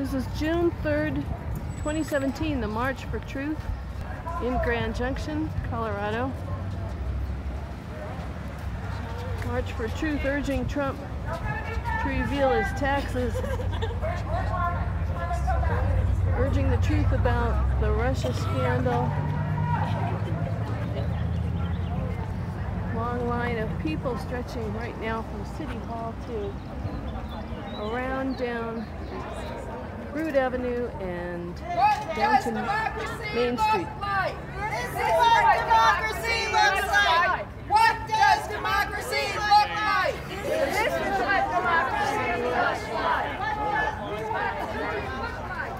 This is June 3rd, 2017, the March for Truth in Grand Junction, Colorado. March for Truth urging Trump to reveal his taxes. urging the truth about the Russia scandal. Long line of people stretching right now from City Hall to around down Avenue and down to Main Street. This is what democracy looks like. What does democracy look like? This is what democracy looks like. What does democracy look like?